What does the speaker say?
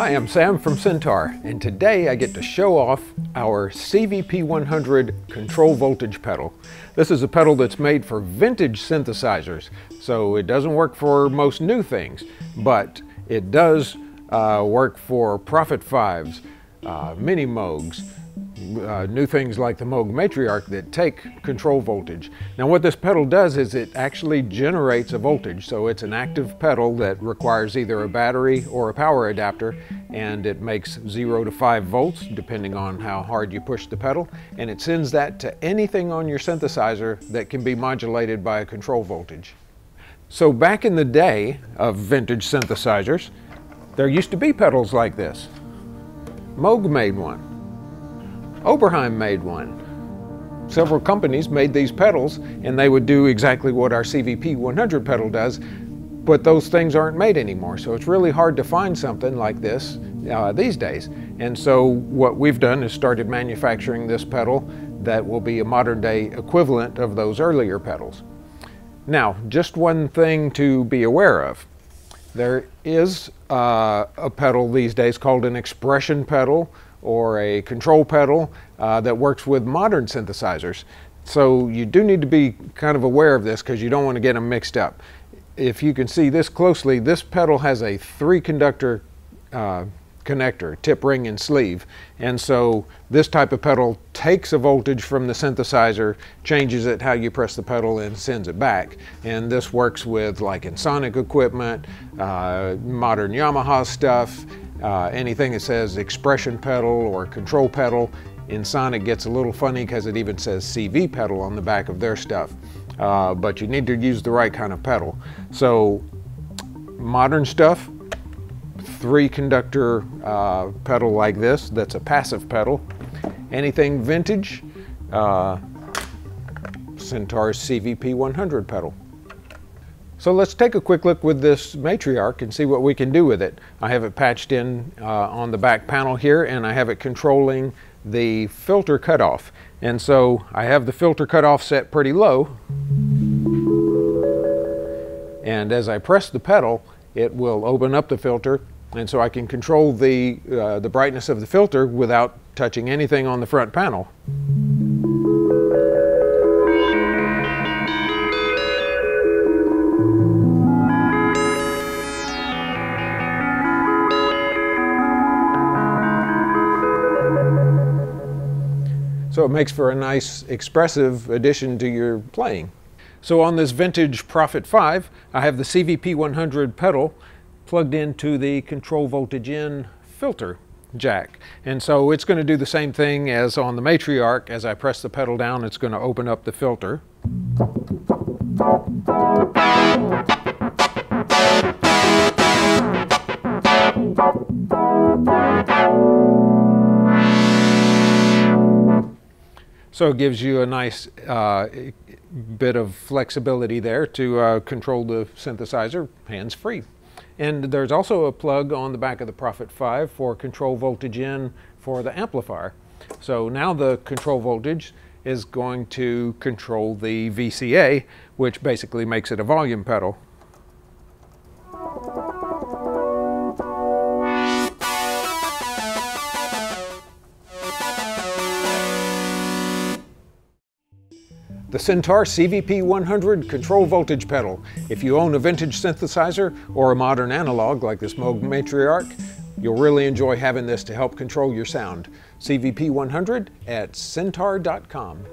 Hi, I'm Sam from Syntaur, and today I get to show off our CVP100 control voltage pedal. This is a pedal that's made for vintage synthesizers, so it doesn't work for most new things, but it does uh, work for Prophet 5s, uh, Minimoogs, uh, new things like the Moog Matriarch that take control voltage. Now what this pedal does is it actually generates a voltage. So it's an active pedal that requires either a battery or a power adapter and it makes 0 to 5 volts depending on how hard you push the pedal and it sends that to anything on your synthesizer that can be modulated by a control voltage. So back in the day of vintage synthesizers, there used to be pedals like this. Moog made one. Oberheim made one. Several companies made these pedals and they would do exactly what our CVP 100 pedal does, but those things aren't made anymore. So it's really hard to find something like this uh, these days. And so what we've done is started manufacturing this pedal that will be a modern day equivalent of those earlier pedals. Now, just one thing to be aware of. There is uh, a pedal these days called an expression pedal or a control pedal uh, that works with modern synthesizers. So you do need to be kind of aware of this because you don't want to get them mixed up. If you can see this closely, this pedal has a three conductor uh, connector, tip ring and sleeve. And so this type of pedal takes a voltage from the synthesizer, changes it how you press the pedal and sends it back. And this works with like Ensoniq equipment, uh, modern Yamaha stuff, uh, anything that says expression pedal or control pedal Ensoniq gets a little funny because it even says CV pedal on the back of their stuff. Uh, but you need to use the right kind of pedal. So modern stuff, three conductor uh, pedal like this, that's a passive pedal. Anything vintage, uh, Syntaur's CVP 100 pedal. So let's take a quick look with this matriarch and see what we can do with it. I have it patched in uh, on the back panel here and I have it controlling the filter cutoff. And so I have the filter cutoff set pretty low. And as I press the pedal, it will open up the filter and so I can control the, uh, the brightness of the filter without touching anything on the front panel. So it makes for a nice expressive addition to your playing. So on this vintage Prophet 5, I have the CVP 100 pedal plugged into the control voltage in filter jack. And so it's going to do the same thing as on the Matriarch. As I press the pedal down, it's going to open up the filter. So it gives you a nice uh, bit of flexibility there to uh, control the synthesizer hands-free. And there's also a plug on the back of the Prophet 5 for control voltage in for the amplifier. So now the control voltage is going to control the VCA, which basically makes it a volume pedal. The Syntaur CVP 100 control voltage pedal. If you own a vintage synthesizer or a modern analog like this Moog Matriarch, you'll really enjoy having this to help control your sound. CVP 100 at syntaur.com.